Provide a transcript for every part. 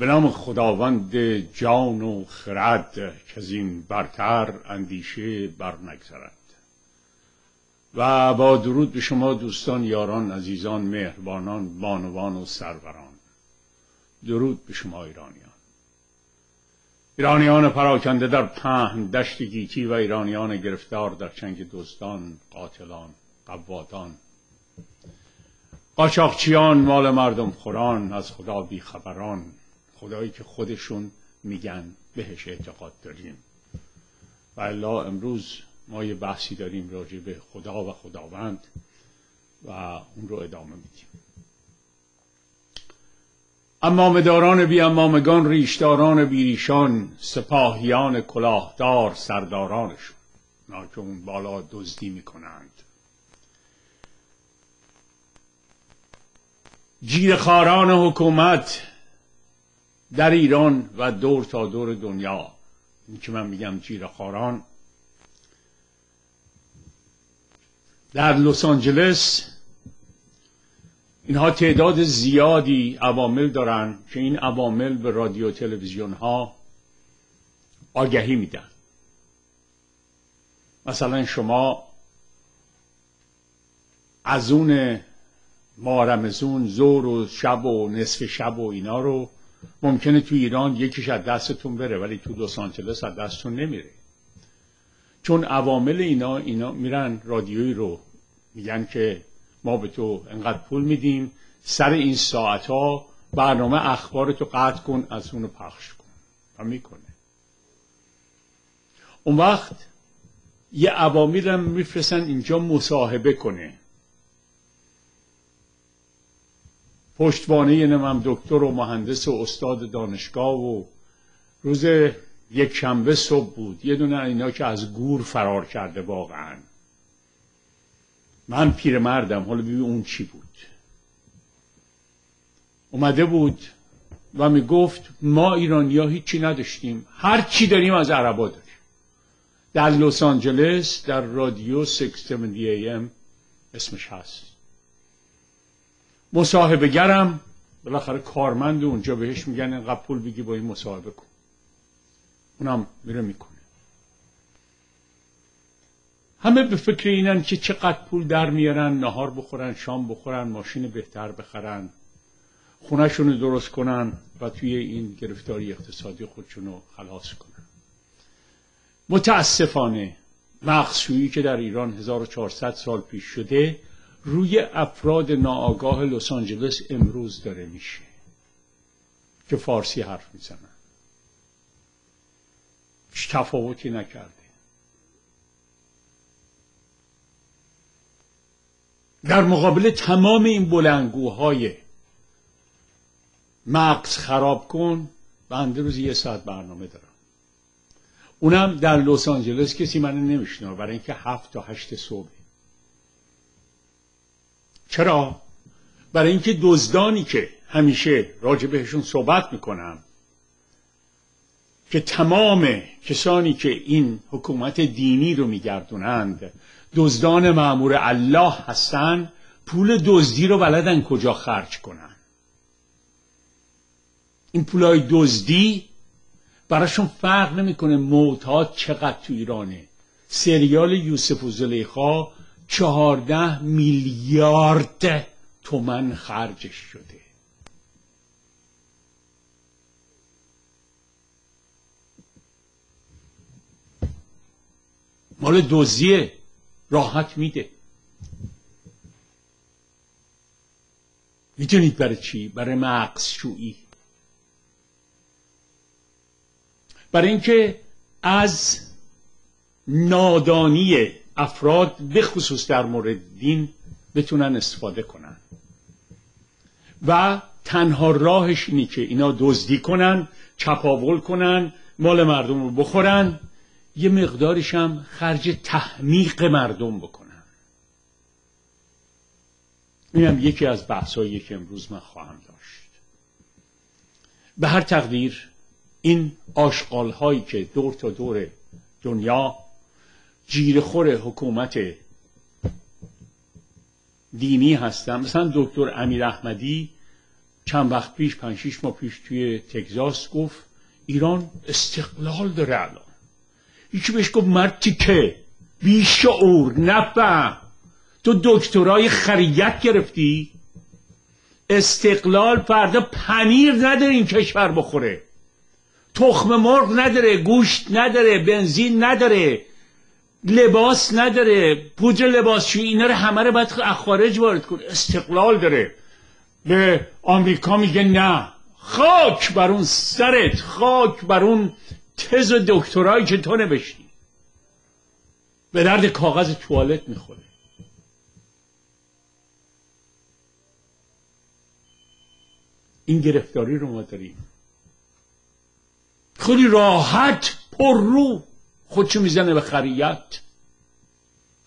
به نام خداوند جان و خرد که از این برتر اندیشه بر نگذرد و با درود به شما دوستان یاران عزیزان مهربانان بانوان و سروران. درود به شما ایرانیان. ایرانیان پراکنده در پهن دشت گیتی و ایرانیان گرفتار در چنگ دزدان قاتلان قوادان. قاچاقچیان مال مردم خوران از خدا بیخبران. خدایی که خودشون میگن بهش اعتقاد داریم. و الا امروز ما یه بحثی داریم راجع به خدا و خداوند و اون رو ادامه میدیم. امامداران بی امامگان ریشداران بیریشان سپاهیان کلاهدار سردارانشون. اونا که اون بالا دزدی می‌کنند. جیرخاران حکومت در ایران و دور تا دور دنیا. این که من میگم جیرخاران در لس آنجلس اینها تعداد زیادی عوامل دارن که این عوامل به رادیو تلویزیون ها آگهی میدن. مثلا شما از اون مارمزون زور و شب و نصف شب و اینا رو ممکنه تو ایران یکیش از دستتون بره ولی تو لس آنجلس از دستتون نمیره. چون عوامل اینا اینا میرن رادیویی رو میگن که ما به تو انقدر پول میدیم سر این ساعت ها برنامه اخبار تو قطع کن از اونو پخش کن و می‌کنه. اون وقت یه عوامل هم میفرستن اینجا مصاحبه کنه. پشتوانه نمم دکتر و مهندس و استاد دانشگاه و روز یک شنبه صبح بود. یه دونه اینا که از گور فرار کرده واقعا. من پیرمردم. حالا ببین اون چی بود. اومده بود و می گفت ما ایرانی ها هیچی نداشتیم. هر چی داریم از عربا داریم. در لس آنجلس در رادیو 670 ام اسمش هست. مصاحبه گرم. بالاخره کارمند اونجا بهش میگن اینقدر پول بگی با این مصاحبه کن. اونم میره می‌کنه. همه به فکر اینن که چقدر پول در میارن نهار بخورن شام بخورن ماشین بهتر بخرن. خونهشون رو درست کنن و توی این گرفتاری اقتصادی خودشون رو خلاص کنن. متاسفانه مقصویی که در ایران 1400 سال پیش شده روی افراد ناآگاه لس آنجلس امروز داره میشه که فارسی حرف می‌زنن. تفاوتی نکرده. در مقابل تمام این بلنگوهای مغز خراب کن بنده روزی یه ساعت برنامه دارم. اونم در لس آنجلس کسی من نمیشنه برای اینکه هفت تا هشت صبح. چرا؟ برای اینکه دزدانی که همیشه راجع بهشون صحبت می‌کنم که تمام کسانی که این حکومت دینی رو میگردونند دزدان معمور الله هستن پول دزدی رو بلدن کجا خرج کنن. این پولای دزدی براشون فرق نمی‌کنه معتاد چقدر تو ایرانه. سریال یوسف و زلیخا چهارده میلیارد تومن خرجش شده. مال دوزیه راحت میده. می‌دونید برای چی؟ برای مغز شویی برای اینکه از نادانی افراد به خصوص در مورد دین بتونن استفاده کنن. و تنها راهش اینی که اینا دزدی کنن چپاول کنن مال مردم رو بخورن. یه مقدارش هم خرج تحمیق مردم بکنن. اینم یکی از بحثایی که امروز من خواهم داشت. به هر تقدیر این آشغال هایی که دور تا دور دنیا جیرخور حکومت دینی هستن مثلا دکتر امیر احمدی چند وقت پیش پنج شیش ماه پیش توی تگزاس گفت ایران استقلال داره الان. یکی بهش گفت مرد تیکه بیشعور نفهم تو دکترای خریت گرفتی؟ استقلال فردا پنیر نداره این کشور بخوره. تخم مرغ نداره گوشت نداره بنزین نداره. لباس نداره. پودر لباسشویی اینا رو همه رو باید خارج وارد کنه. استقلال داره. به آمریکا میگه نه. خاک بر اون سرت. خاک بر اون تز و دکترایی که تو نوشتی. به درد کاغذ توالت می‌خوره. این گرفتاری رو ما داریم. خیلی راحت پر رو. خودشو می‌زنه به خریت.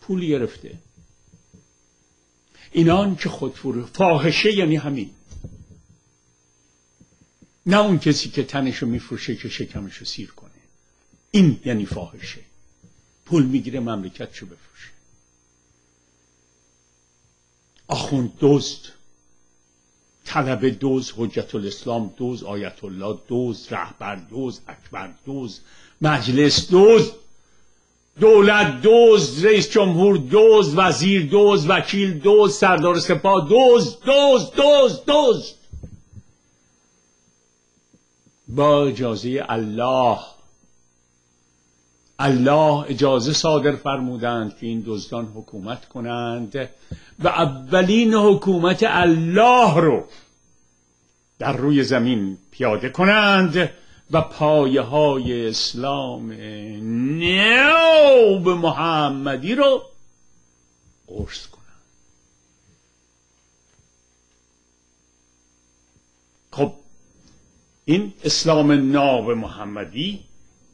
پول گرفته. اینان که خودفروش فاحشه یعنی همین. نه اون کسی که تنشو میفروشه که شکمشو سیر کنه. این یعنی فاحشه. پول می‌گیره مملکتشو بفروشه. آخوند دزد طلب دوز حجت الاسلام دوز آیت الله دوز رهبر دوز اکبر دوز مجلس دوز دولت دوز رئیس جمهور دوز وزیر دوز وکیل دوز سردار سپاه دوز دوز دوز دوز با اجازه الله. الله اجازه صادر فرمودند که این دزدان حکومت کنند و اولین حکومت الله رو در روی زمین پیاده کنند. و پایه های اسلام نیوب محمدی رو قرص کنند خب این اسلام ناب محمدی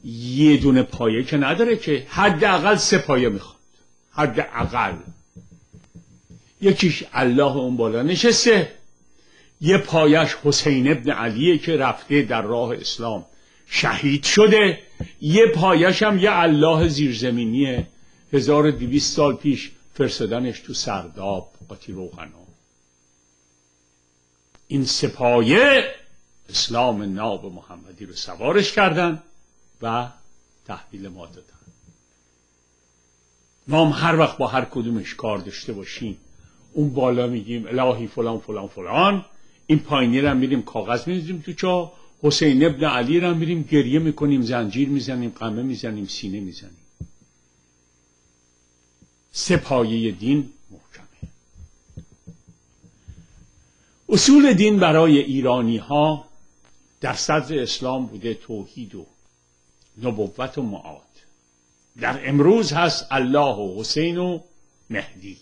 یه دونه پایه که نداره که حداقل سه پایه می‌خواد. حداقل. یکیش الله اون بالا نشسته. یه پایش حسین ابن علیه که رفته در راه اسلام. شهید شده. یه پایش هم یه الله زیرزمینیه. 1200 سال پیش فرستادنش تو سرداب قاطی روغنا این سپایه اسلام ناب محمدی رو سوارش کردن و تحویل ما دادن. ما هم هر وقت با هر کدومش کار داشته باشیم اون بالا میگیم الهی فلان فلان فلان این پایینی رو میریم کاغذ میزیم تو چا حسین ابن علی رو میریم گریه می‌کنیم زنجیر می‌زنیم قمه می‌زنیم سینه می‌زنیم. سپایه دین محکمه. اصول دین برای ایرانی ها در صدر اسلام بوده توحید و نبوت و معاد. در امروز هست الله و حسین و مهدی.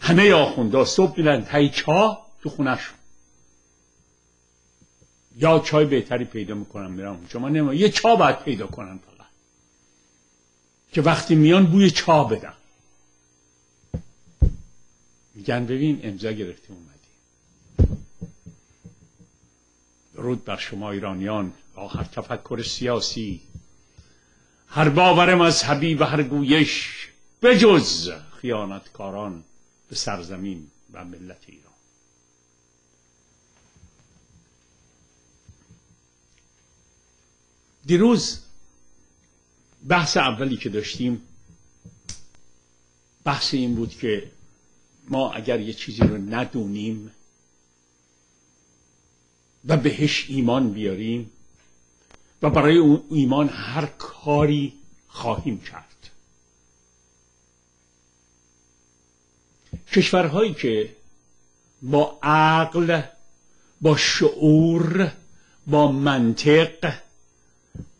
همه آخونده صبح میرن تایی چا تو خونهشون یا چای بهتری پیدا می‌کنن میرن اونجا. من نمیم. یه چا باید پیدا کنن فقط. که وقتی میان بوی چا بدن میگن ببین امضا گرفته اومدی. درود بر شما ایرانیان. هر تفکر سیاسی. هر باور مذهبی و هر گویش. بجز خیانتکاران. به سرزمین و ملت ایران. دیروز بحث اولی که داشتیم بحث این بود که ما اگر یه چیزی رو ندونیم و بهش ایمان بیاریم و برای اون ایمان هر کاری خواهیم کرد. کشورهایی که با عقل با شعور با منطق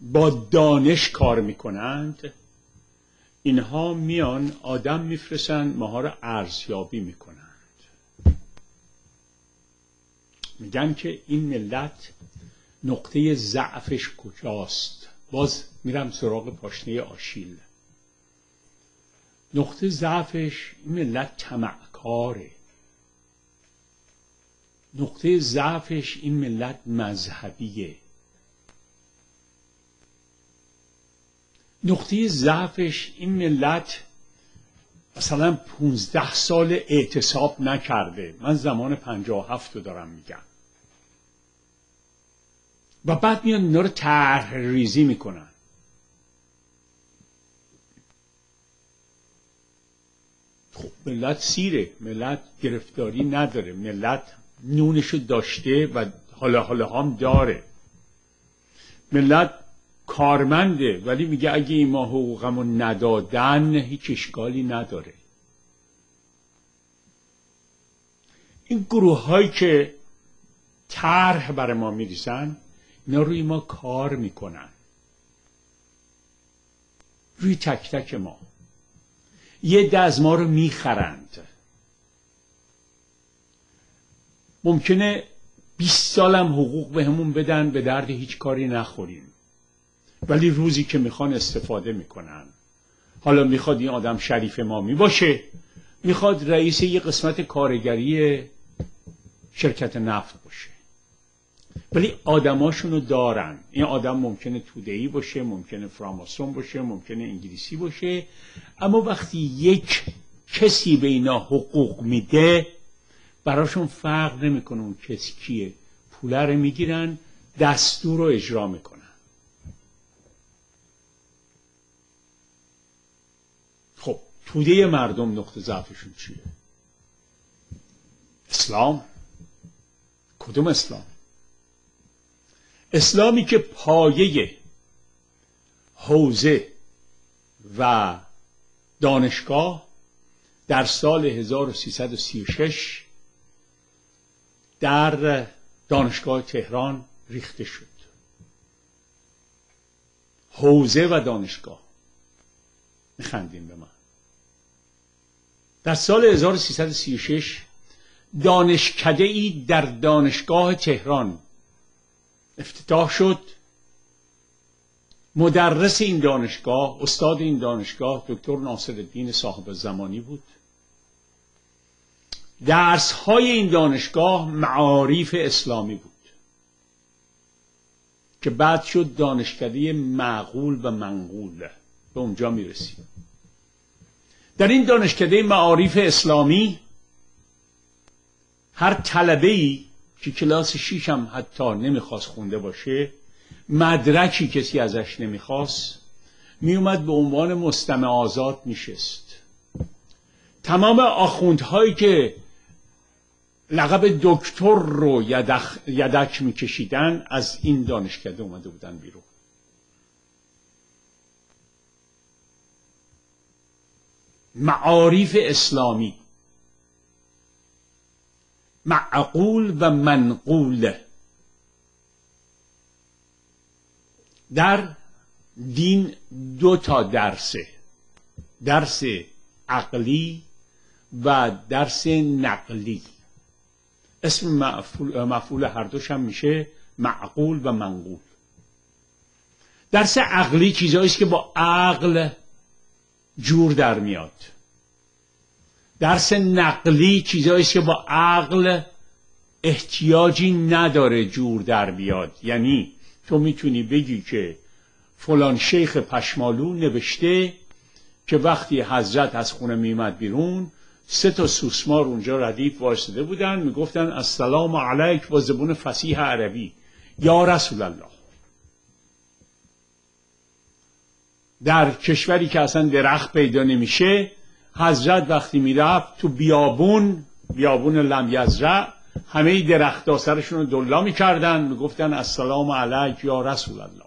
با دانش کار می‌کنند اینها میان آدم میفرسن ماها رو ارزیابی می‌کنند. میگن که این ملت نقطه ضعفش کجاست؟ باز میرم سراغ پاشنه آشیل. نقطه ضعفش ملت طمعکاره. نقطه ضعفش این ملت مذهبیه. نقطه ضعفش این ملت مثلا پونزده سال اعتصاب نکرده. من زمان پنجاه هفت رو دارم میگم. و بعد میان اینا رو طرح ریزی می‌کنن. خب ملت سیره. ملت گرفتاری نداره. ملت نونشو داشته و حالا حالا هم داره. ملت کارمنده ولی میگه اگه این ما حقوقمو ندادن هیچ اشکالی نداره. این گروه هایی که طرح برای ما میریزن اینا روی ما کار می‌کنن. روی تک تک ما. یه از ما رو می‌خرند. ممکنه 20 سالم حقوق بهمون به بدن به درد هیچ کاری نخوریم. ولی روزی که می‌خوان استفاده می‌کنن. حالا می‌خواد این آدم شریف ما می‌باشه می‌خواد رئیس یه قسمت کارگری شرکت نفت باشه. ولی آدماشونو دارن. این آدم ممکنه تودهی باشه ممکنه فراماسون باشه ممکنه انگلیسی باشه. اما وقتی یک کسی به اینا حقوق میده براشون فرق نمی‌کنه اون کسی کیه. پوله رو می‌گیرن دستور رو اجرا می‌کنن. خب توده مردم نقطه ضعفشون چیه؟ اسلام؟ کدوم اسلام؟ اسلامی که پایه حوزه و دانشگاه در سال 1336 در دانشگاه تهران ریخته شد. حوزه و دانشگاه. میخندیم به من. در سال 1336 دانشکده ای در دانشگاه تهران افتتاح شد. مدرس این دانشگاه استاد این دانشگاه دکتر ناصر الدین صاحب زمانی بود. درس های این دانشگاه معارف اسلامی بود که بعد شد دانشکده معقول و منقول. به اونجا می‌رسیم. در این دانشکده معارف اسلامی هر طلبه ای که کلاس شیش هم حتی نمی‌خواست خونده باشه مدرکی کسی ازش نمی‌خواست میومد به عنوان مستمع آزاد میشست. تمام آخوندهایی که لقب دکتر رو یدخ، یدک میکشیدن از این دانشکده اومده بودن بیرون. معارف اسلامی. معقول و منقول. در دین دو تا درسه درس عقلی و درس نقلی. اسم مفعول, هر دوش هم میشه معقول و منقول. درس عقلی چیزایی است که با عقل جور در میاد. درس نقلی چیزایی که با عقل احتیاجی نداره جور در بیاد. یعنی تو می‌تونی بگی که فلان شیخ پشمالو نوشته که وقتی حضرت از خونه میمد بیرون سه تا سوسمار اونجا ردیف واسطه بودن می‌گفتن السلام علیک با زبون فسیح عربی. یا رسول الله. در کشوری که اصلا درخت پیدا نمیشه حضرت وقتی می‌رفت تو بیابون بیابون لم یزرع همه درخت سرشون رو دلا می‌کردن. می‌گفتن السلام علیک یا رسول الله.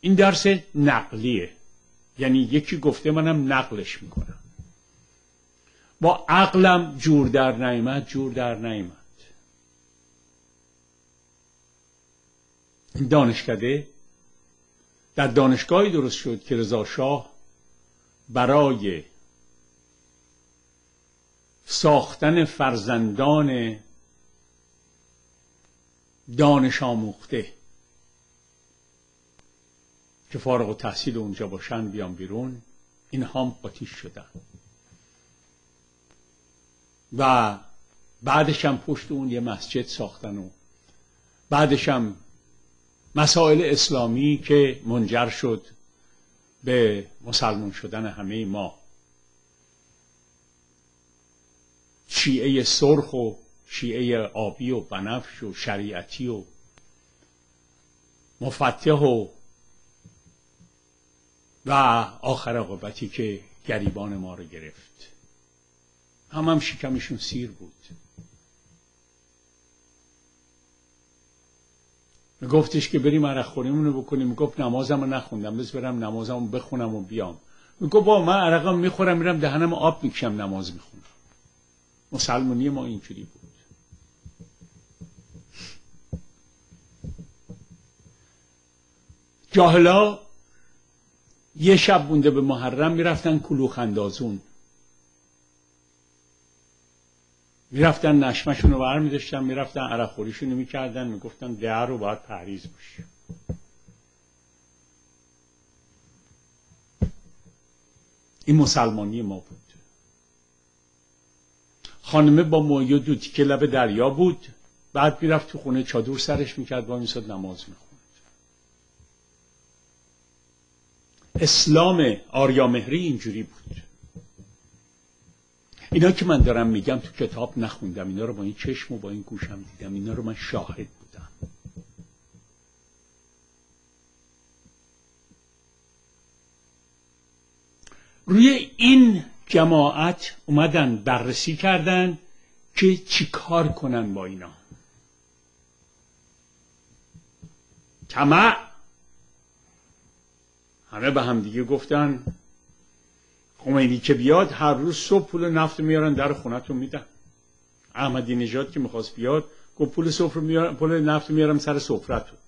این درس نقلیه. یعنی یکی گفته منم نقلش می‌کنم. با عقلم جور در نیمد جور در نیمد دانشکده در دانشگاهی درست شد که رضا شاه برای ساختن فرزندان دانش آموخته که فارغ و تحصیل اونجا باشن بیان بیرون این هم قاطیش شدن. و بعدش هم پشت اون یه مسجد ساختن و بعدش هم مسائل اسلامی که منجر شد به مسلمان شدن همه ما. شیعه سرخ و شیعه آبی و بنفش و شریعتی و مفتح و و آخر عاقبتی که گریبان ما رو گرفت. هم هم شکمشون سیر بود. گفتش که بریم عرق خوریمون رو بکنیم. گفت نمازم رو نخوندم. بس برم نمازم بخونم و بیام. گفت با من عرقم می‌خورم میرم دهنم آب می‌کشم نماز می‌خونم. مسلمانی ما اینجوری بود. جاهلا یه شب بونده به محرم می‌رفتن کلوخ اندازون. می‌رفتن نشمشون رو بر میداشتن می‌رفتن عرق خوریشون رو می‌کردن می‌گفتن در رو باید پریز باشه. این مسلمانی ما بود. خانمه با مایه دو تیکه لب دریا بود بعد می‌رفت تو خونه چادر سرش می‌کرد با میساد نماز می‌خوند. اسلام آریامهری اینجوری بود. اینا که من دارم میگم تو کتاب نخوندم. اینا رو با این چشم و با این گوشم دیدم. اینا رو من شاهد بودم. روی این جماعت اومدن بررسی کردن که چی کار کنن با اینا. طمع. همه به هم دیگه گفتن خمینی که بیاد هر روز صبح پول نفت میارن در خونتون میدن. احمدی نژاد که می‌خواست بیاد گفت پول سفره میارم پول نفت میارم سر سفرتون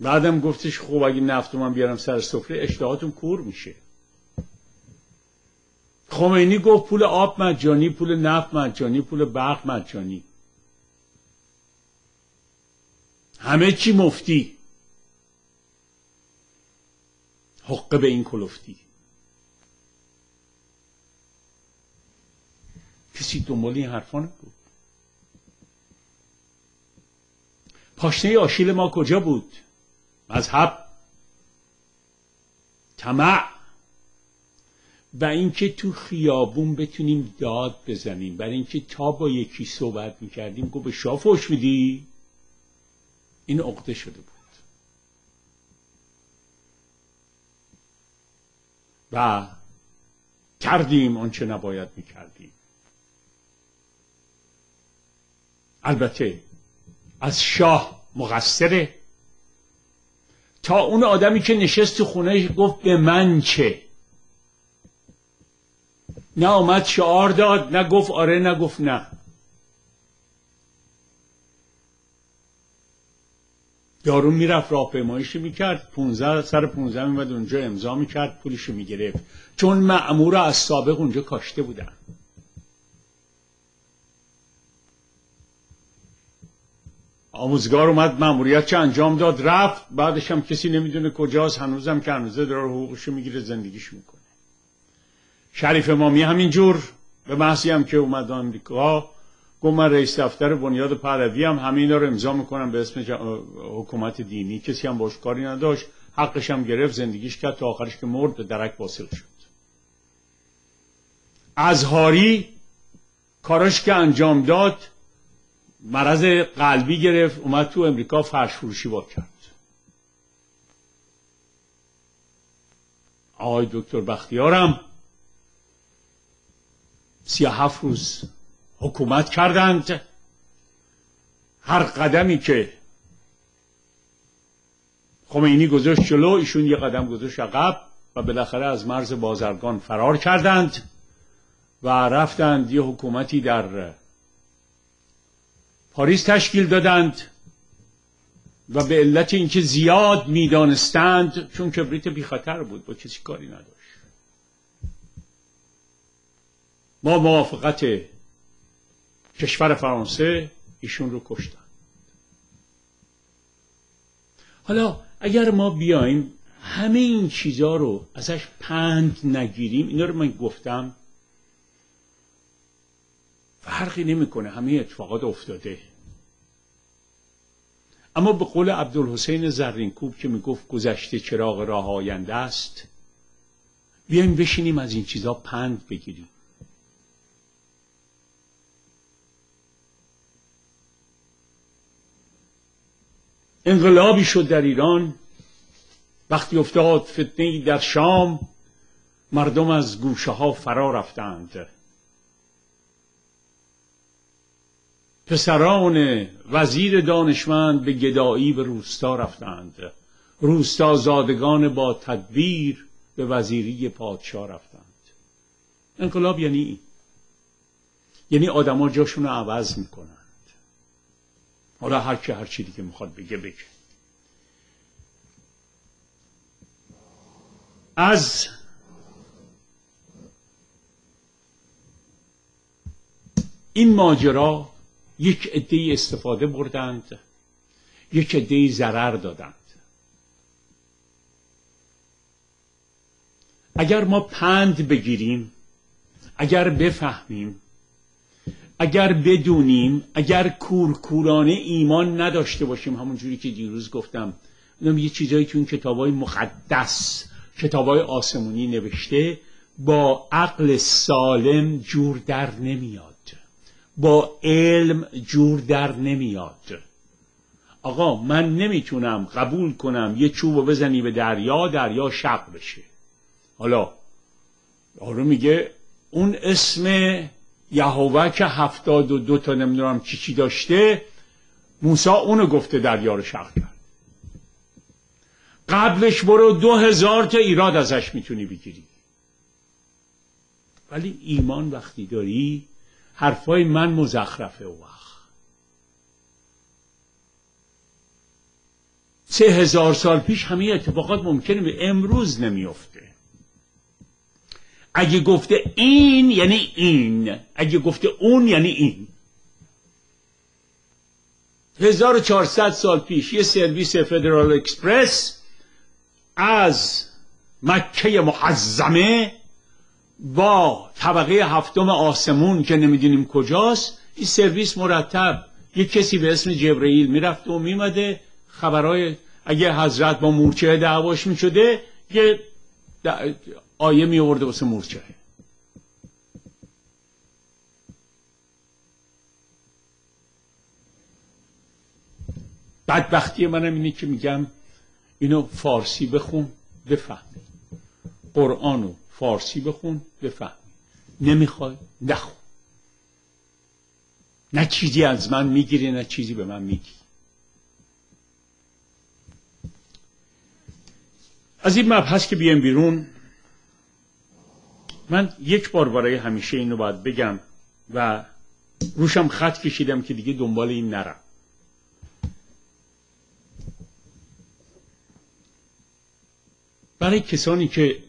بعدم گفتش خب اگه نفت من بیارم سر سفره اشتهاتون کور میشه. خمینی گفت پول آب مجانی پول نفت مجانی پول برق مجانی. همه چی مفتی. حقه به این کلفتی. کسی دنبال این حرفا بود پاشنه آشیل ما کجا بود؟ مذهب. طمع. و اینکه تو خیابون بتونیم داد بزنیم. برای اینکه تا با یکی صحبت می‌کردیم گفت به شاه فوش میدی؟ این عقده شده بود. و کردیم آنچه نباید می‌کردیم. البته از شاه مقصره. تا اون آدمی که نشست تو خونه گفت به من چه؟ نه آمد شعار داد نه گفت آره نه گفت نه. یارو می‌رفت راهپیماییش می‌کرد 15 سر 15 میمد اونجا امضا می‌کرد پولشو می‌گرفت. چون معمور از سابق اونجا کاشته بودن. آموزگار اومد مأموریت چه انجام داد؟ رفت بعدش هم کسی نمی‌دونه کجاست هنوزم که هنوزه داره حقوقشو می‌گیره زندگیش می‌کنه. شریف امامی همینجور به محضی هم که اومد آمریکا گفت من رئیس دفتر بنیاد پهلوی هم همه اینا رو امضا می‌کنم به اسم حکومت دینی. کسی هم باش کاری نداشت حقش هم گرفت زندگیش کرد تا آخرش که مرد به درک واصل شد. ازهاری کاراش که انجام داد مرض قلبی گرفت اومد تو امریکا فرش فروشی با کرد. آقای دکتر بختیارم سی هفت روز حکومت کردند. هر قدمی که خمینی گذاشت جلو ایشون یه قدم گذاشت عقب و بالاخره از مرز بازرگان فرار کردند و رفتند یه حکومتی در پاریس تشکیل دادند و به علت اینکه زیاد می‌دانستند چون کبریت بی خطر بود با کسی کاری نداشت. ما موافقت کشور فرانسه ایشون رو کشتن. حالا اگر ما بیایم همه این چیزها رو ازش پند نگیریم اینا رو من گفتم فرقی نمی‌کنه همه اتفاقات افتاده. اما به قول عبدالحسین زرینکوب که می‌گفت گذشته چراغ راه آینده است بیایم بشینیم از این چیزها پند بگیریم. انقلابی شد در ایران. وقتی افتاد فتنه در شام مردم از گوشه ها فرا رفتند. پسران وزیر دانشمند به گدایی به روستا رفتند. روستا زادگان با تدبیر به وزیری پادشاه رفتند. انقلاب یعنی یعنی آدما جاشون رو عوض می‌کنند حالا هر کی هر چیزی که می‌خواد بگه بگه. از این ماجرا یک عده استفاده بردند یک عده ضرر دادند. اگر ما پند بگیریم اگر بفهمیم اگر بدونیم اگر کورکورانه ایمان نداشته باشیم همون جوری که دیروز گفتم. یه چیزایی تو این کتاب های مقدس کتاب های آسمونی نوشته با عقل سالم جور در نمیاد. با علم جور در نمیاد. آقا من نمی‌تونم قبول کنم یه چوب بزنی به دریا دریا شق بشه. حالا یارو میگه اون اسم یهوه که هفتاد و دو تا نمی‌دونم چی چی داشته موسا اونو گفته دریا رو شق کرد. قبلش برو دو هزار تا ایراد ازش می‌تونی بگیری. ولی ایمان وقتی داری حرفای من مزخرفه و وقت. سه هزار سال پیش همه اتفاقات ممکنه به امروز نمیفته اگه گفته این یعنی این. اگه گفته اون یعنی این. 1400 سال پیش یه سرویس فدرال اکسپرس از مکه محزمه با طبقه هفتم آسمون که نمی‌دونیم کجاست این سرویس مرتب. یه کسی به اسم جبرئیل می‌رفته و میمده خبرهای اگه حضرت با مورچه دعواش می‌شده یه آیه می آورده واسه مورچه. بدبختی منم اینه که میگم اینو فارسی بخون بفهمی. قرآنو فارسی بخون بفهمی. نمی‌خوای؟ نخون. نه چیزی از من می‌گیری نه چیزی به من میگی. از این مبحث که بیام بیرون من یک بار برای همیشه اینو باید بگم و روشم خط کشیدم که دیگه دنبال این نرم. برای کسانی که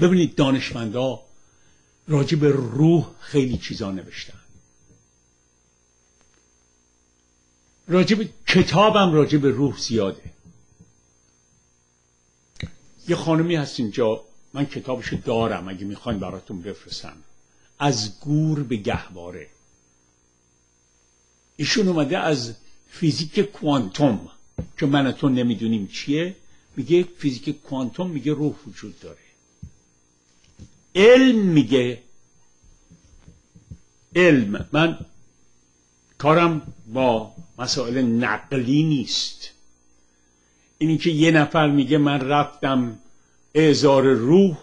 ببینید دانشمندا راجع به روح خیلی چیزا نوشتن. راجع به کتابم راجع به روح زیاده. یه خانمی هست اینجا من کتابش دارم اگه می‌خواین براتون بفرستم. از گور به گهواره. ایشون اومده از فیزیک کوانتوم که من تو نمی‌دونیم چیه. میگه فیزیک کوانتوم میگه روح وجود داره. علم میگه علم. من کارم با مسائل نقلی نیست. اینی که یه نفر میگه من رفتم اعزار روح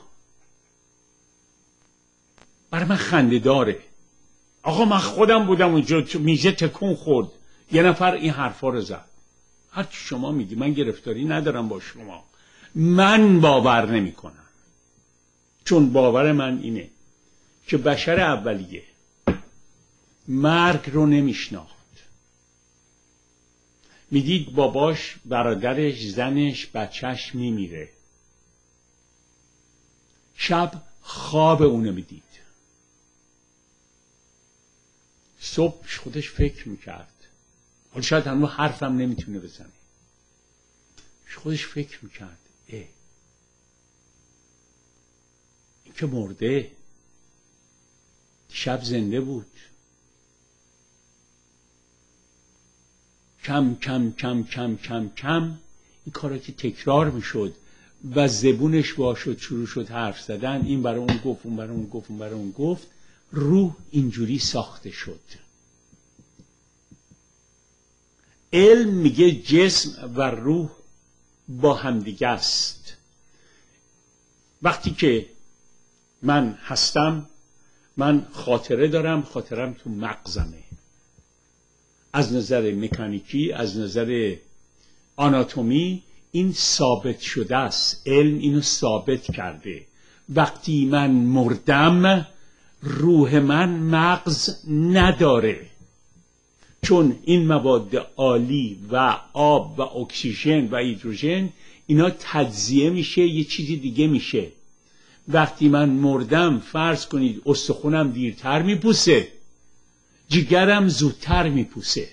برای من خنده داره. آقا من خودم بودم اونجا میزه تکون خورد. یه نفر این حرفا رو زد. هر چی شما میگی من گرفتاری ندارم با شما. من باور نمی کنم چون باور من اینه که بشر اولیه. مرگ رو نمیشناخت. می‌دید باباش برادرش زنش بچهش میمیره. شب خواب اونو می‌دید. صبح خودش فکر می‌کرد. حالا شاید هنو حرفم نمی‌تونه بزنه. خودش فکر می‌کرد. اه. این که مرده. شب زنده بود. کم کم کم کم کم کم. این کارا که تکرار می‌شد. و زبونش وا شد شروع شد حرف زدن. این برای اون گفت اون برای اون گفت اون برای اون گفت. روح اینجوری ساخته شد. علم میگه جسم و روح با همدیگه است. وقتی که من هستم من خاطره دارم خاطرم تو مغزمه. از نظر مکانیکی از نظر آناتومی این ثابت شده است. علم اینو ثابت کرده. وقتی من مردم روح من مغز نداره. چون این مواد عالی و آب و اکسیژن و هیدروژن اینا تجزیه میشه یه چیزی دیگه میشه. وقتی من مردم فرض کنید استخونم دیرتر میپوسه جگرم زودتر میپوسه.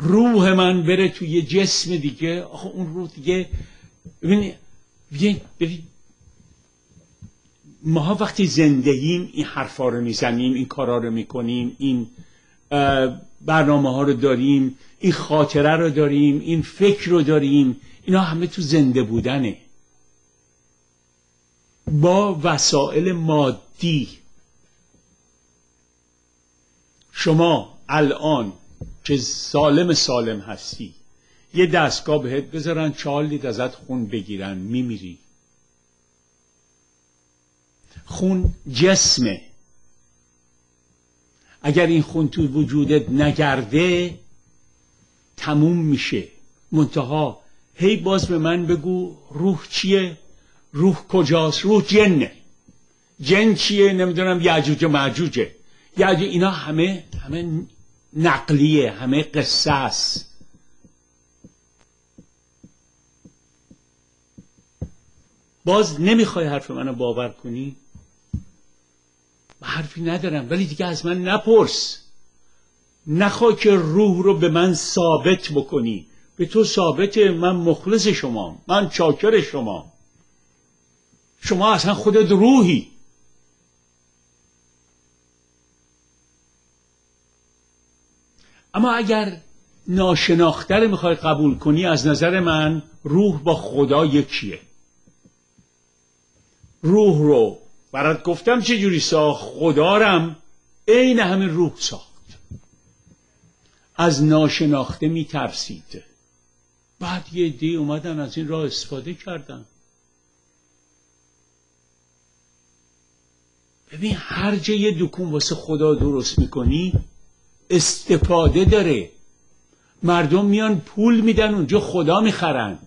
روح من بره توی یه جسم دیگه. آخه اون روح دیگه ببینید ببین ما وقتی زندگیم این حرفا رو می‌زنیم این کارا رو می‌کنیم این برنامه ها رو داریم این خاطره رو داریم این فکر رو داریم اینا همه تو زنده بودنه. با وسایل مادی. شما الان که سالم سالم هستی. یه دستگاه بهت بذارن چهار لیتر ازت خون بگیرن میمیری. خون جسمه. اگر این خون تو وجودت نگرده تموم میشه. منتها هی باز به من بگو روح چیه؟ روح کجاست؟ روح جنه. جن چیه؟ نمی‌دونم یعجوج و معجوجه یعجوج اینا همه همه نقلیه همه قصه است. باز نمی‌خوای حرف منو باور کنی؟ حرفی ندارم ولی دیگه از من نپرس. نخوا که روح رو به من ثابت بکنی. به تو ثابته من مخلص شما من چاکر شما شما اصلا خودت روحی. اما اگر ناشناخته رو می‌خوای قبول کنی از نظر من روح با خدا یکیه. روح رو برات گفتم چه جوری ساخت؟ خدارم عین همین روح ساخت. از ناشناخته میترسید. بعد یه دی اومدن از این راه استفاده کردن. ببین هر جا یه دکون واسه خدا درست می‌کنی استفاده داره. مردم میان پول میدن اونجا خدا می‌خرن.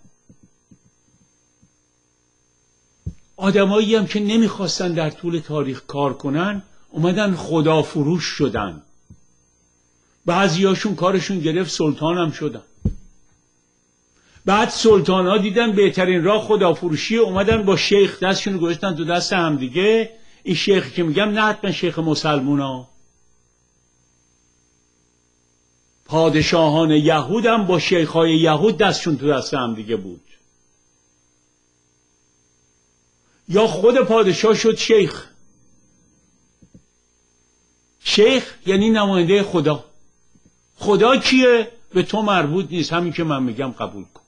آدمایی هم که نمی‌خواستن در طول تاریخ کار کنن اومدن خدا فروش شدن. بعضیاشون کارشون گرفت سلطان هم شدن. بعد سلطان ها دیدن بهترین راه خدافروشی اومدن با شیخ دستشون گذاشتن تو دست هم دیگه این شیخ که میگم نه حتما شیخ مسلمونا. پادشاهان یهود هم با شیخهای یهود دستشون تو دست هم دیگه بود. یا خود پادشاه شد شیخ. شیخ یعنی نماینده خدا. خدا کیه؟ به تو مربوط نیست. همین که من میگم قبول کن.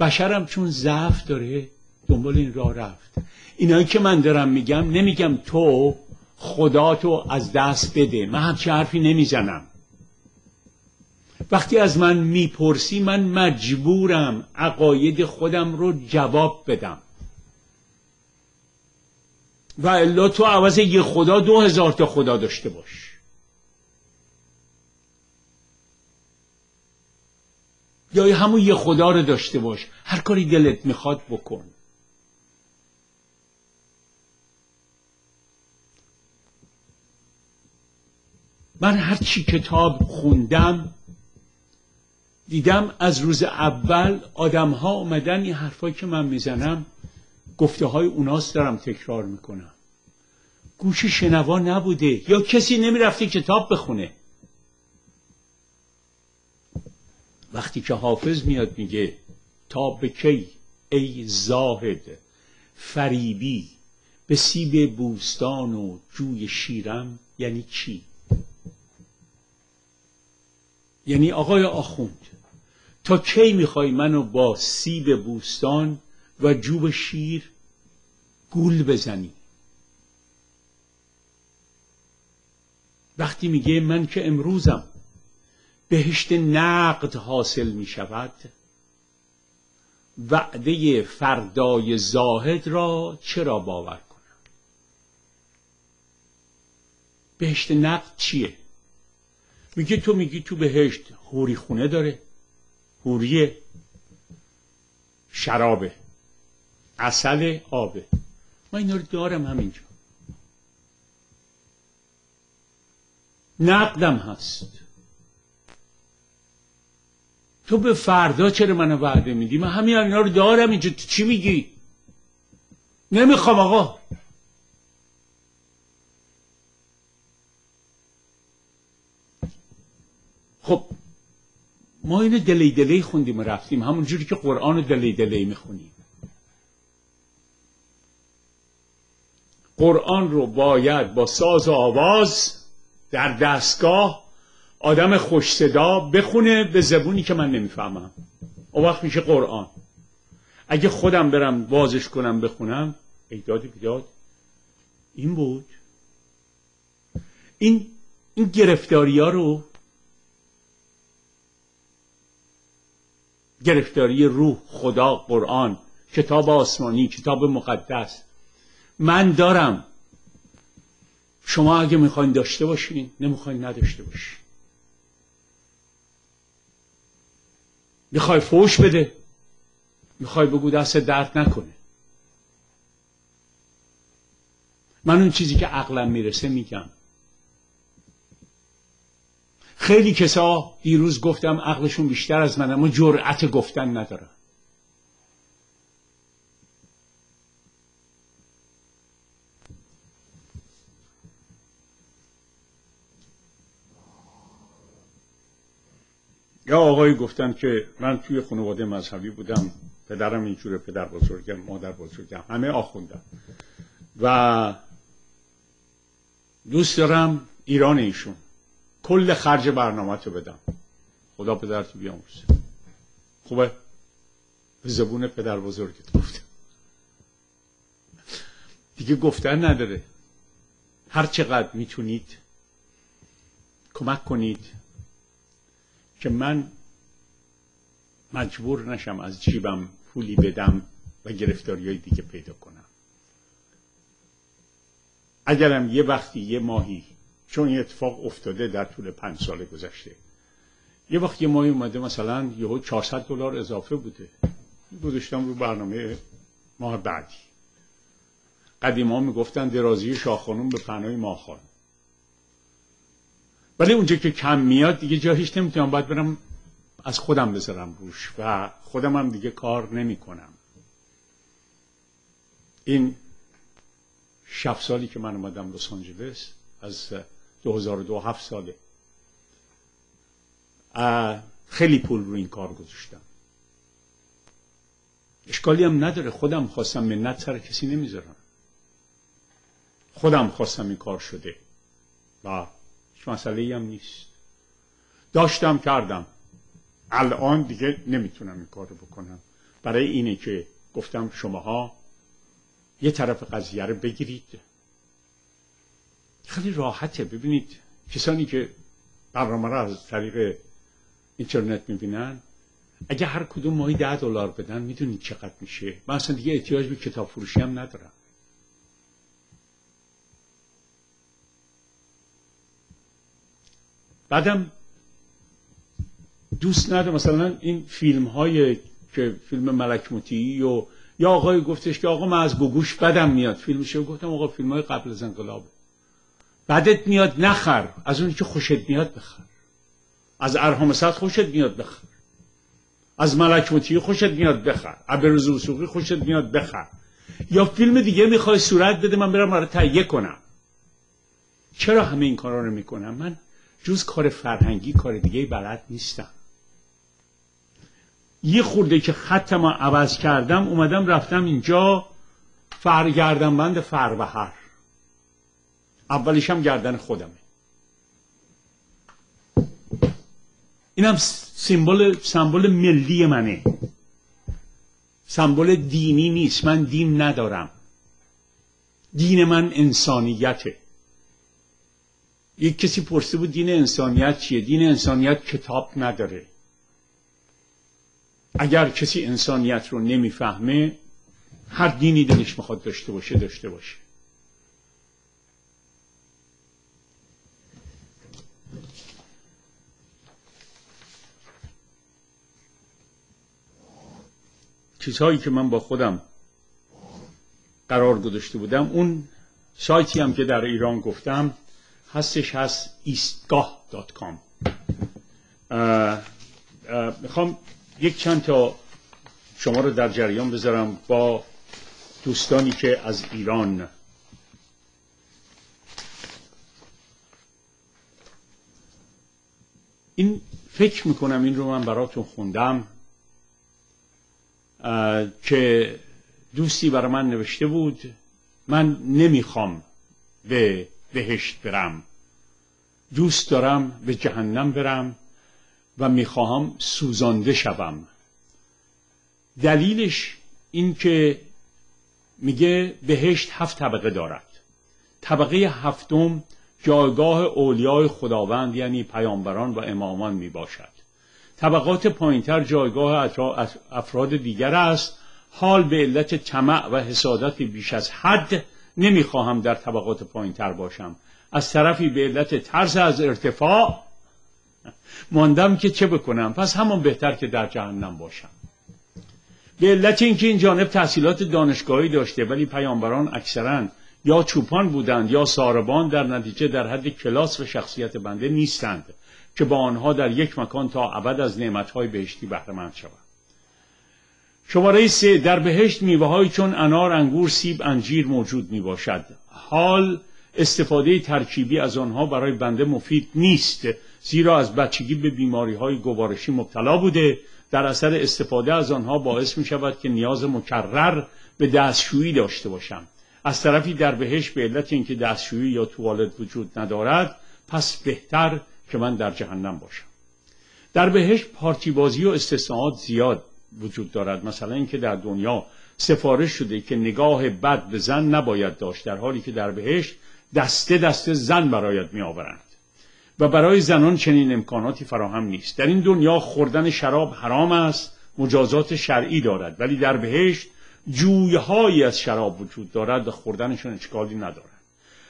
بشرم چون ضعف داره دنبال این راه رفت. اینایی که من دارم میگم نمیگم تو خدا تو از دست بده. من همچه حرفی نمی‌زنم. وقتی از من می‌پرسی من مجبورم عقاید خودم رو جواب بدم. و الا تو عوض یه خدا دو هزار تا خدا داشته باش. یا همون یه خدا رو داشته باش. هر کاری دلت می‌خواد بکن. من هر چی کتاب خوندم دیدم از روز اول آدم ها اومدن این حرفایی که من می‌زنم گفته های اوناست دارم تکرار می‌کنم. گوش شنوا نبوده یا کسی نمی‌رفته کتاب بخونه. وقتی که حافظ میاد میگه تا به کی؟ ای زاهد فریبی به سیب بوستان و جوی شیرم یعنی چی؟ یعنی آقای آخوند تا کی می‌خوای منو با سیب بوستان و جوب شیر گول بزنی؟ وقتی میگه من که امروزم بهشت نقد حاصل می شود وعده فردای زاهد را چرا باور کنم؟ بهشت نقد چیه؟ میگه تو میگی تو بهشت هوری خونه داره. هوریه شرابه. اصل آبه. من اینا رو دارم همینجا. نقدم هست. تو به فردا چرا منو وعده میدی؟ من همین اینا رو دارم اینجا. تو چی میگی؟ نمی‌خوام آقا. خب ما اینو دلی دلی خوندیم و رفتیم. همون جوری که قرآن دلی دلی می‌خونیم. قرآن رو باید با ساز و آواز در دستگاه آدم خوش صدا بخونه به زبونی که من نمی‌فهمم. اون وقت میشه قرآن. اگه خودم برم بازش کنم بخونم ایداد بیداد این بود. این این گرفتاری ها رو گرفتاری روح خدا قرآن کتاب آسمانی کتاب مقدس. من دارم. شما اگه می‌خواین داشته باشین نمی‌خواین نداشته باشین. می‌خوای فوش بده. می‌خوای بگو دست درد نکنه. من اون چیزی که عقلم می‌رسه میگم. خیلی کسا دیروز گفتم عقلشون بیشتر از من اما جرأت گفتن ندارن. یا آقایی گفتن که من توی خانواده مذهبی بودم پدرم اینجوره پدر بزرگم مادر بزرگم همه آخوندم. و دوست دارم ایران ایشون. کل خرج برنامه تو بدم. خدا پدرت بیاموزه خوبه؟ به زبون پدر بزرگت گفتم. دیگه گفتن نداره. هر چقدر می‌تونید کمک کنید که من مجبور نشم از جیبم پولی بدم و گرفتاری های دیگه پیدا کنم. اگرم یه وقتی یه ماهی چون این اتفاق افتاده در طول پنج سال گذشته. یه وقت یه ماهی اومده مثلا یهو 400 دلار اضافه بوده. گذاشتم رو برنامه ماه بعدی. قدیما می‌گفتن درازی شاه خانوم به پناه ماخان ولی اونجا که کم میاد دیگه جاهیش نمی‌تونم باید برم از خودم بذارم روش و خودم هم دیگه کار نمی کنم این شف سالی که من اومدم لس آنجلس از 2002 هفت ساله. خیلی پول رو این کار گذاشتم. اشکالی هم نداره. خودم خواستم منت سر کسی نمی‌ذارم. خودم خواستم این کار شده. و هیچ مسئله هم نیست. داشتم کردم. الان دیگه نمی‌تونم این کارو بکنم. برای اینه که گفتم شماها یه طرف قضیه رو بگیرید. خیلی راحته. ببینید کسانی که برنامه را از طریق اینترنت می‌بینن اگه هر کدوم ماهی ده دلار بدن می‌دونید چقدر میشه. من اصلا دیگه احتیاج به کتاب فروشی هم ندارم. بعدم دوست نداره مثلا این فیلم های که فیلم ملک مطیعی یا آقای گفتش که آقا من از گوگوش بدم میاد. فیلمش گفتم آقا فیلم های قبل از انقلاب. بدت میاد نخر. از اونی که خوشت میاد بخر. از ارهام صد خوشت میاد بخر. از ملک مطیعی خوشت میاد بخر. عبرز وسوقی خوشت میاد بخر. یا فیلم دیگه می‌خوای صورت بده من برم برای تهیه کنم. چرا همه این کارا رو می‌کنم؟ من جز کار فرهنگی کار دیگه بلد نیستم. یه خورده که خط ما عوض کردم اومدم رفتم اینجا فر بند فر اولیش هم گردن خودمه. اینم سیمبل سمبل ملی منه. سمبل دینی نیست. من دین ندارم. دین من انسانیته. یک کسی پرسه بود دین انسانیت چیه؟ دین انسانیت کتاب نداره. اگر کسی انسانیت رو نمی‌فهمه هر دینی دلش می‌خواد داشته باشه داشته باشه. چیزهایی که من با خودم قرار گذاشته بودم اون سایتی هم که در ایران گفتم هستش هست ایستگاه دات کام. می‌خوام یک چند تا شما رو در جریان بذارم با دوستانی که از ایران. این فکر می‌کنم این رو من براتون خوندم. که دوستی برای من نوشته بود من نمی‌خوام به بهشت برم. دوست دارم به جهنم برم و می‌خواهم سوزانده شوم. دلیلش این که میگه بهشت هفت طبقه دارد. طبقه هفتم جایگاه اولیای خداوند یعنی پیامبران و امامان می باشد طبقات پایینتر جایگاه افراد دیگر است. حال به علت طمع و حسادت بیش از حد نمی‌خواهم در طبقات پایینتر باشم. از طرفی به علت ترس از ارتفاع ماندم که چه بکنم؟ پس همون بهتر که در جهنم باشم. به علت اینکه این جانب تحصیلات دانشگاهی داشته ولی پیامبران اکثرا یا چوپان بودند یا ساربان در نتیجه در حد کلاس و شخصیت بنده نیستند که با آنها در یک مکان تا ابد از نعمتهای بهشتی بهرهمند شوند. شماره سه در بهشت میوه چون انار، انگور، سیب، انجیر موجود می باشد. حال استفاده ترکیبی از آنها برای بنده مفید نیست زیرا از بچگی به بیماری های گوارشی مبتلا بوده. در اثر استفاده از آنها باعث می شود که نیاز مکرر به دستشویی داشته باشم از طرفی در بهشت به علت اینکه دستشویی یا توالت وجود ندارد پس بهتر که من در جهنم باشم. در بهشت پارتی بازی و استثناءات زیاد وجود دارد. مثلا اینکه در دنیا سفارش شده که نگاه بد به زن نباید داشت در حالی که در بهشت دسته دسته زن برایت می آورند و برای زنان چنین امکاناتی فراهم نیست. در این دنیا خوردن شراب حرام است مجازات شرعی دارد. ولی در بهشت جویهایی از شراب وجود دارد و خوردنشان اشکالی ندارد.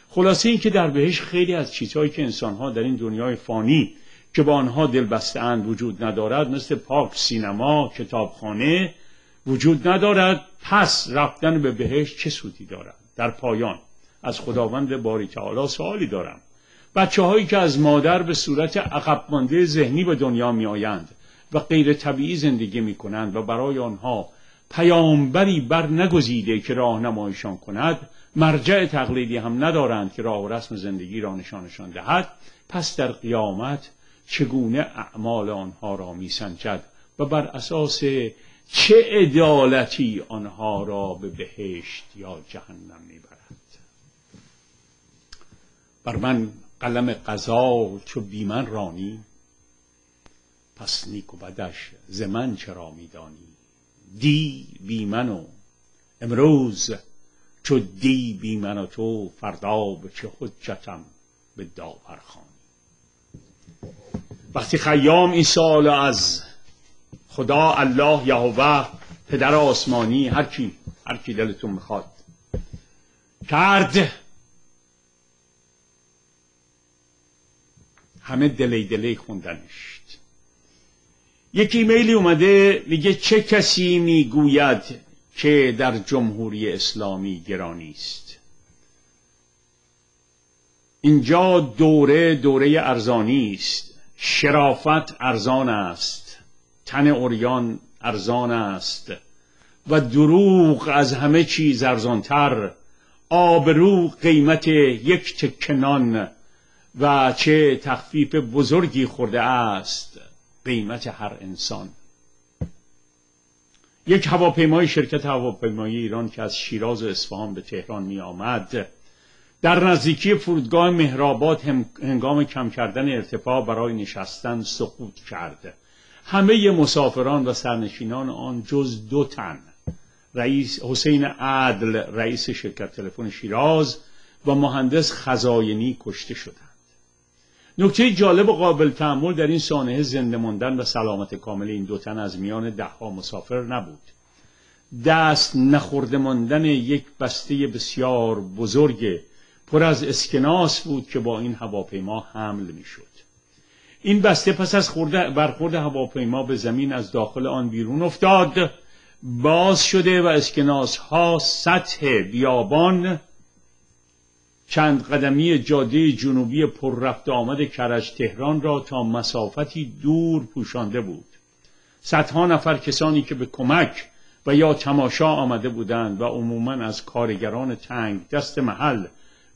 خلاصه این که در بهشت خیلی از چیزهایی که انسانها در این دنیای فانی که با آنها دل اند وجود ندارد مثل پاک سینما کتابخانه وجود ندارد. پس رفتن به بهشت چه سودی دارد؟ در پایان از خداوند باری تعالی سوالی دارم. بچه هایی که از مادر به صورت عقب مانده ذهنی به دنیا می آیند و غیر طبیعی زندگی می کنند و برای آنها پیامبری بر نگزیده که راهنمایشان کند مرجع تقلیدی هم ندارند که راه و رسم زندگی را نشانشان دهد. پس در قیامت چگونه اعمال آنها را میسنجد و بر اساس چه عدالتی آنها را به بهشت یا جهنم می‌برد؟ بر من قلم قضا چو بیمن رانی پس نیک و بدش ز من چرا میدانی؟ دی بیمن و امروز چو دی بیمن و تو فردا به چه حجتم به داور خانی وقتی خیام این سال از خدا الله یهوه پدر آسمانی هر کی هر کی دلتون می‌خواد کرد همه دلی دلی خوندنش. یک ایمیلی اومده میگه چه کسی می‌گوید که در جمهوری اسلامی گرانی است؟ اینجا دوره دوره ارزانی است. شرافت ارزان است. تن اوریان ارزان است. و دروغ از همه چیز ارزانتر. آبرو قیمت یک تکنان و چه تخفیف بزرگی خورده است. قیمت هر انسان. یک هواپیمای شرکت هواپیمایی ایران که از شیراز و اصفهان به تهران می آمد در نزدیکی فرودگاه مهرآباد هنگام کم کردن ارتفاع برای نشستن سقوط کرد. همه مسافران و سرنشینان آن جز دو تن رئیس حسین عدل رئیس شرکت تلفن شیراز و مهندس خزاینی کشته شدند. نکته جالب و قابل تحمل در این سانحه زنده ماندن و سلامت کامل این دو تن از میان دهها مسافر نبود. دست نخورده ماندن یک بسته بسیار بزرگ پر از اسکناس بود که با این هواپیما حمل می‌شد. این بسته پس از برخورد هواپیما به زمین از داخل آن بیرون افتاد باز شده و اسکناس ها سطح بیابان چند قدمی جاده جنوبی پر رفت آمد کرج تهران را تا مسافتی دور پوشانده بود. صدها نفر کسانی که به کمک و یا تماشا آمده بودند و عموما از کارگران تنگ دست محل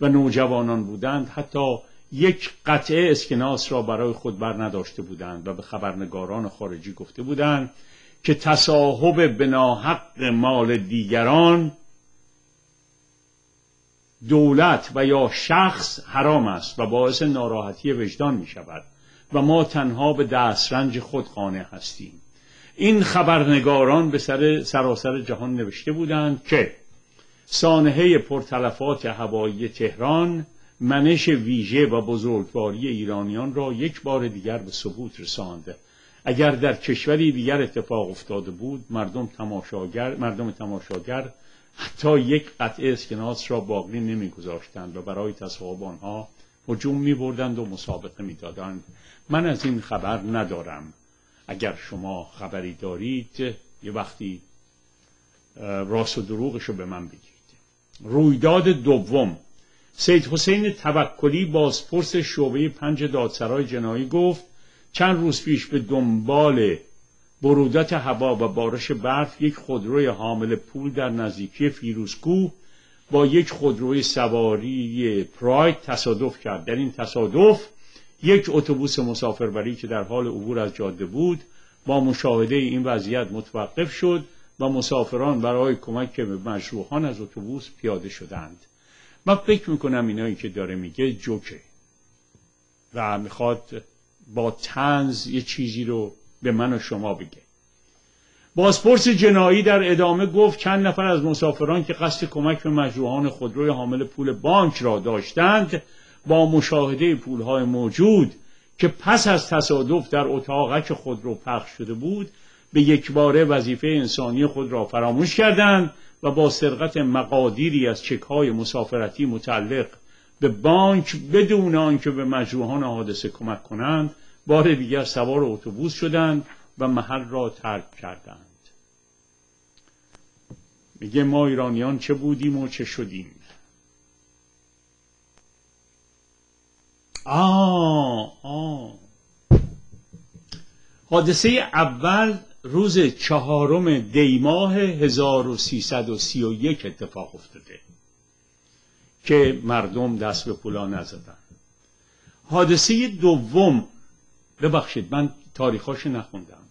و نوجوانان بودند حتی یک قطعه اسکناس را برای خود بر نداشته بودند و به خبرنگاران خارجی گفته بودند که تصاحب بناحق مال دیگران دولت و یا شخص حرام است و باعث ناراحتی وجدان می شود و ما تنها به دسترنج خود قانع هستیم. این خبرنگاران به سر سراسر جهان نوشته بودند که سانحه پرتلفات هوایی تهران منش ویژه و بزرگواری ایرانیان را یک بار دیگر به ثبوت رساند. اگر در کشوری دیگر اتفاق افتاده بود مردم تماشاگر مردم تماشاگر حتی یک قطعه اسکناس را باقی نمیگذاشتند و برای تصاحب آنها هجوم می بردند و مسابقه می‌دادند. من از این خبر ندارم. اگر شما خبری دارید یه وقتی راست و دروغش رو به من بگید. رویداد دوم. سید حسین توکلی بازپرس شعبه پنج دادسرای جنایی گفت چند روز پیش به دنبال برودت هوا و بارش برف یک خودروی حامل پول در نزدیکی فیروزکو با یک خودروی سواری پراید تصادف کرد. در این تصادف یک اتوبوس مسافربری که در حال عبور از جاده بود با مشاهده این وضعیت متوقف شد و مسافران برای کمک به مجروحان از اتوبوس پیاده شدند. من فکر می‌کنم اینایی که داره میگه جوکه و می‌خواد با تنز یه چیزی رو به من و شما بگه. بازپرس جنایی در ادامه گفت چند نفر از مسافران که قصد کمک به مجروحان خودروی حامل پول بانک را داشتند با مشاهده پولهای موجود که پس از تصادف در اتاقک خودرو پخش شده بود به یک باره وظیفه انسانی خود را فراموش کردند و با سرقت مقادیری از چکهای مسافرتی متعلق به بانک بدون آنکه به مجروحان حادثه کمک کنند بار دیگر سوار اتوبوس شدند و محل را ترک کردند. میگه ما ایرانیان چه بودیم و چه شدیم؟ آه آه. حادثه اول روز چهارم دیماه 1331 اتفاق افتاده که مردم دست به پولا نزدن. حادثه دوم ببخشید من تاریخاش نخوندم.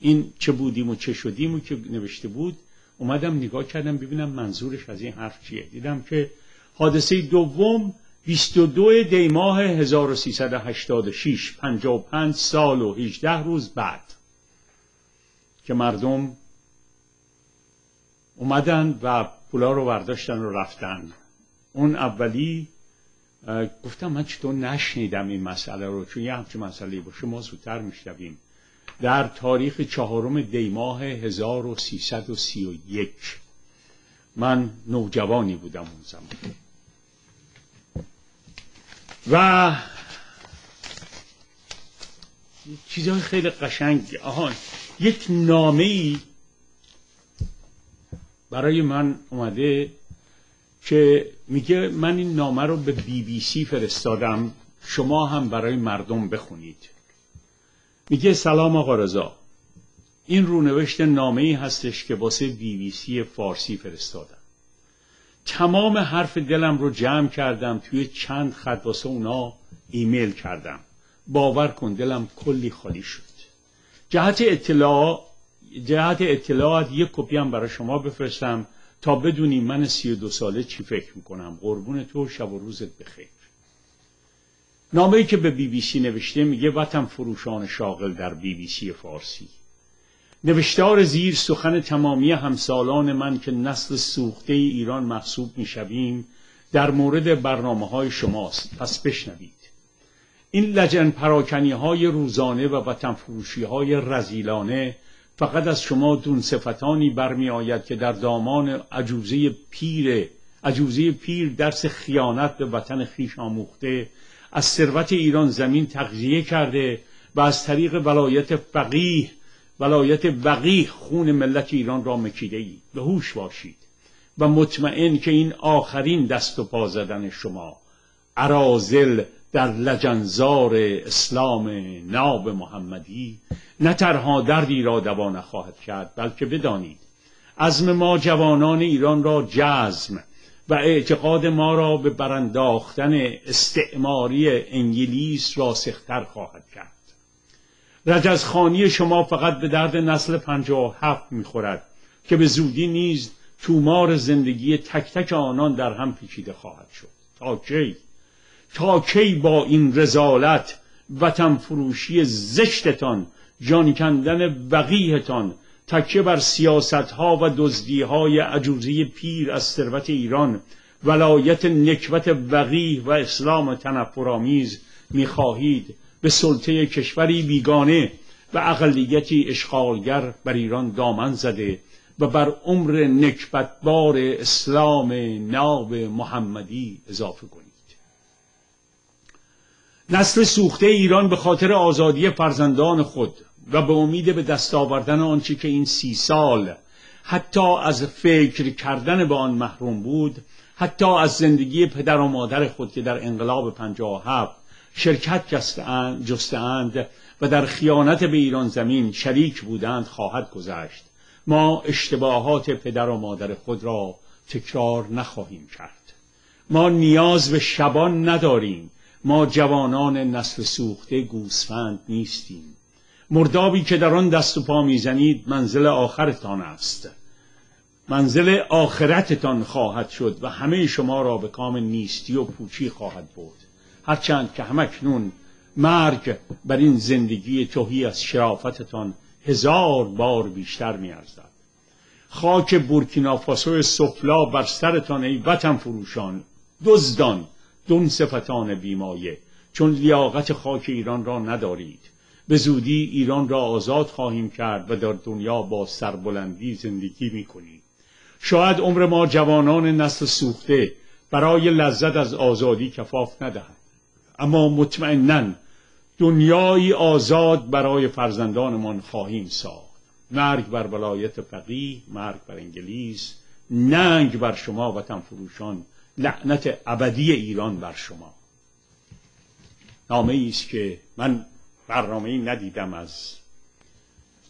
این چه بودیم و چه شدیم و که نوشته بود اومدم نگاه کردم ببینم منظورش از این حرف چیه. دیدم که حادثه دوم 22 دیماه 1386 55 سال و 18 روز بعد که مردم اومدن و پولا رو برداشتن و رفتن. اون اولی گفتم من چطور نشنیدم این مسئله رو؟ چون یه همچین مسئله باشه ما زودتر میشنویم. در تاریخ چهارم دیماه 1331 من نوجوانی بودم اون زمان. و چیزهای خیلی قشنگ. آها یک نامه ای برای من اومده که میگه من این نامه رو به بی بی سی فرستادم شما هم برای مردم بخونید. میگه سلام آقا رضا. این رونوشت نامه ای هستش که واسه بی بی سی فارسی فرستادم. تمام حرف دلم رو جمع کردم توی چند خط واسه اونا ایمیل کردم. باور کن دلم کلی خالی شد. جهت اطلاع جهت اطلاعات یک کپی هم برای شما بفرستم. تا بدونی من سی دو ساله چی فکر می‌کنم. قربون تو شب و روزت بخیر. نامه ای که به بی بی سی نوشته میگه وطن فروشان شاغل در بی بی سی فارسی. نوشتار زیر سخن تمامی همسالان من که نسل سوخته ایران محسوب می‌شویم در مورد برنامه های شماست. پس بشنوید. این لجن پراکنی های روزانه و وطن فروشی های رزیلانه فقط از شما دون صفتانی برمی آید که در دامان عجوزه پیر عجوزه پیر درس خیانت به وطن خیش آموخته از ثروت ایران زمین تغذیه کرده و از طریق ولایت فقیه ولایت وقیه خون ملت ایران را مکیده ای به هوش باشید و مطمئن که این آخرین دست و پا زدن شما. عرازل در لجنزار اسلام ناب محمدی نه تنها دردی را دوا نخواهد کرد بلکه بدانید عزم ما جوانان ایران را جزم و اعتقاد ما را به برانداختن استعماری انگلیس راسختر خواهد کرد. رجزخانی شما فقط به درد نسل پنجاه و هفت می‌خورد که به زودی نیز تومار زندگی تک تک آنان در هم پیچیده خواهد شد. تا کی؟ تا کی با این رزالت وطن فروشی زشتتان جان کندن وقیهتان تکیه بر سیاست ها و دزدی های عجوزی پیر از ثروت ایران ولایت نکبت وقیه و اسلام تنفرآمیز می‌خواهید. به سلطه کشوری بیگانه و اقلیتی اشغالگر بر ایران دامن زده و بر عمر نکبتبار اسلام ناب محمدی اضافه کنید. نسل سوخته ایران به خاطر آزادی فرزندان خود و به امید به دست آوردن آنچه که این سی سال حتی از فکر کردن به آن محروم بود حتی از زندگی پدر و مادر خود که در انقلاب 57 شرکت جستند و در خیانت به ایران زمین شریک بودند خواهد گذشت. ما اشتباهات پدر و مادر خود را تکرار نخواهیم کرد. ما نیاز به شبان نداریم. ما جوانان نسل سوخته گوسفند نیستیم. مردابی که در آن دست و پا می‌زنید منزل آخرتان است. منزل آخرتتان خواهد شد و همه شما را به کام نیستی و پوچی خواهد بود هرچند که همکنون مرگ بر این زندگی توهی از شرافتتان هزار بار بیشتر میارزد. خاک بورکینافاسو سفلا بر سرتان ای وطن فروشان. دزدان دون صفتان بیمایه. چون لیاقت خاک ایران را ندارید. به زودی ایران را آزاد خواهیم کرد و در دنیا با سربلندی زندگی می کنیم شاید عمر ما جوانان نسل سوخته برای لذت از آزادی کفاف ندهد. اما مطمئنا دنیایی آزاد برای فرزندانمان خواهیم ساخت. مرگ بر ولایت فقیه مرگ بر انگلیس ننگ بر شما وطن فروشان لعنت ابدی ایران بر شما. نامه است که من برنامه ای ندیدم از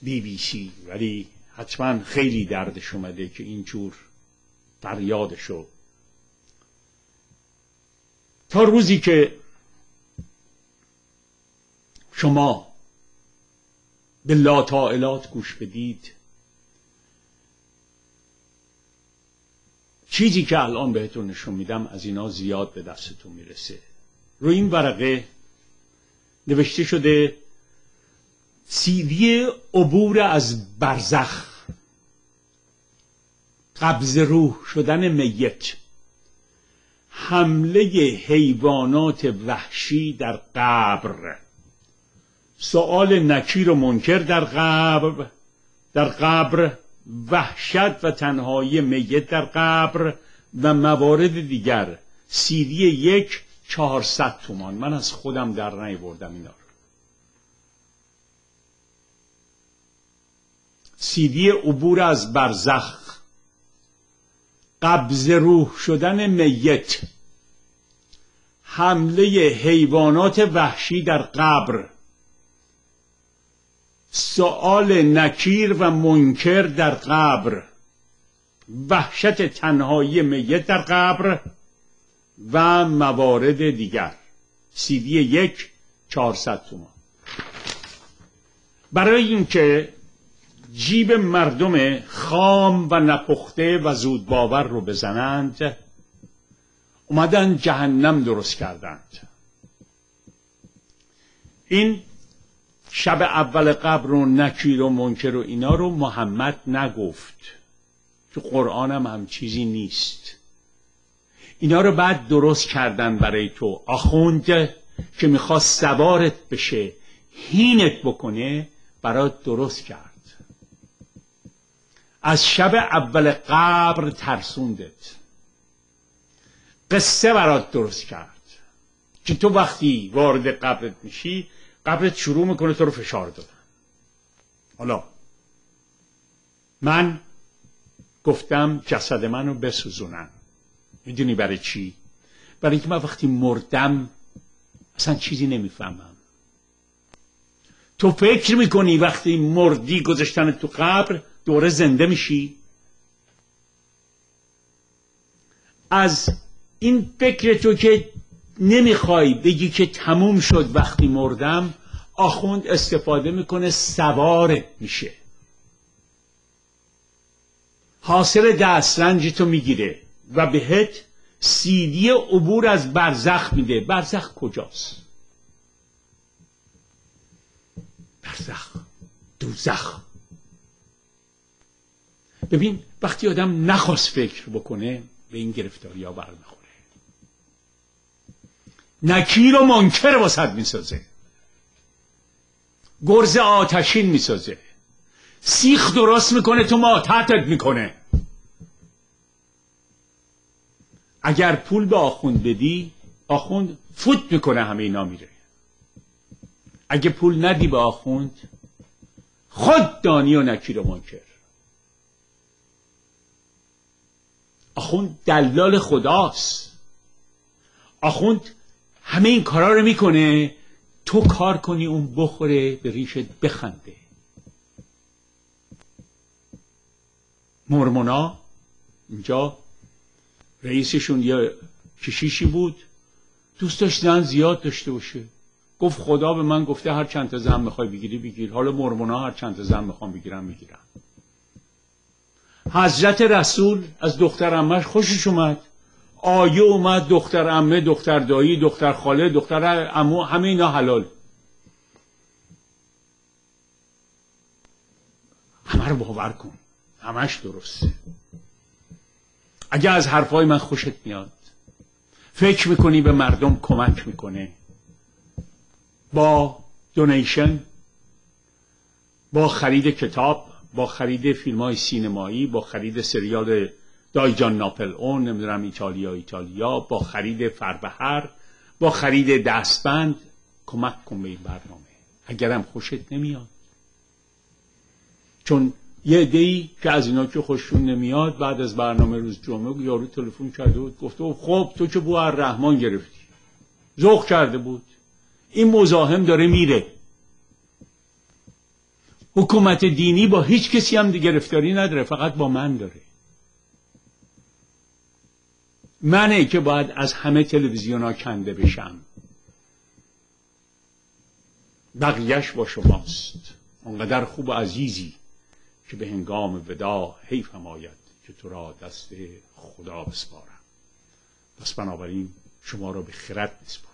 بی بی سی ولی حتما خیلی دردش اومده که اینجور فریادشو تا روزی که شما به لاتائلات گوش بدید چیزی که الان بهتون نشون میدم از اینا زیاد به دستتون می‌رسه. روی این ورقه نوشته شده سیدی عبور از برزخ. قبض روح شدن میت. حمله حیوانات وحشی در قبر. سوال نکیر و منکر در قبر در قبر. وحشت و تنهایی میت در قبر و موارد دیگر. سیدی یک چهارصد تومان. من از خودم در بردم اینا سیدی عبور از برزخ. قبض روح شدن میت. حمله حیوانات وحشی در قبر. سؤال نکیر و منکر در قبر. وحشت تنهایی میت در قبر و موارد دیگر. سیدی یک چهارصد تومان. برای اینکه جیب مردم خام و نپخته و زود باور رو بزنند اومدن جهنم درست کردند. این شب اول قبر و نکیر و منکر و اینا رو محمد نگفت. تو قرآن هم هم چیزی نیست. اینا رو بعد درست کردن برای تو. آخوند که می‌خواست سوارت بشه هینت بکنه برات درست کرد. از شب اول قبر ترسوندت. قصه برات درست کرد. که تو وقتی وارد قبرت میشی قبرت شروع می‌کنه تو رو فشار دادن حالا من گفتم جسد منو بسوزونن. می‌دونی برای چی؟ برای اینکه من وقتی مردم اصلا چیزی نمی‌فهمم. تو فکر می‌کنی وقتی مردی گذاشتن تو قبر دوره زنده میشی؟ از این فکر تو که نمی‌خوای بگی که تموم شد وقتی مردم آخوند استفاده می‌کنه سوارت میشه. حاصل دسترنج تو می‌گیره و بهت سیدی عبور از برزخ میده. برزخ کجاست؟ برزخ دوزخ. ببین وقتی آدم نخواست فکر بکنه به این گرفتاری ها نکیر و منکر واسد می‌سازه. گرز آتشین می‌سازه. سیخ درست می‌کنه تو ماتحتت می‌کنه. اگر پول به آخوند بدی آخوند فوت می‌کنه همه اینا میره. اگه پول ندی به آخوند خود دانی و نکیر و منکر. آخوند دلال خداست. آخوند همه این کارا رو می‌کنه تو کار کنی اون بخوره به ریشت بخنده. مرمونا اینجا رئیسشون یه کشیشی بود. دوست داشت زن زیاد داشته باشه. گفت خدا به من گفته هر چند تا زن می‌خوای بگیری بگیر. حالا مرمونا هر چند تا زن می‌خوام بگیرم می‌گیرم. حضرت رسول از دختر امش خوشش اومد. آیه اومد دختر امه دختر دایی دختر خاله دختر امو همه اینا حلال. همه رو باور کن. همش درسته. اگه از حرفای من خوشت میاد فکر می‌کنی به مردم کمک می‌کنه. با دونیشن با خرید کتاب با خرید فیلم های سینمایی با خرید سریال دایجان ناپل اون نمی‌دونم ایتالیا ایتالیا با خرید فربهر با خرید دستبند کمک کن به این برنامه. اگرم خوشت نمیاد. چون یه دی که از اینا که خوششون نمیاد بعد از برنامه روز جمعه یارو تلفن کرده بود گفته خب تو که بو رحمان گرفتی. ذوق کرده بود. این مزاحم داره میره. حکومت دینی با هیچ کسی هم گرفتاری نداره فقط با من داره. منه که باید از همه تلویزیون ها کنده بشم. بقیهش با شماست. اونقدر خوب و عزیزی که به هنگام ودا حیف آید که تو را دست خدا بسپارم. پس بنابراین شما را به خرد بسپارم.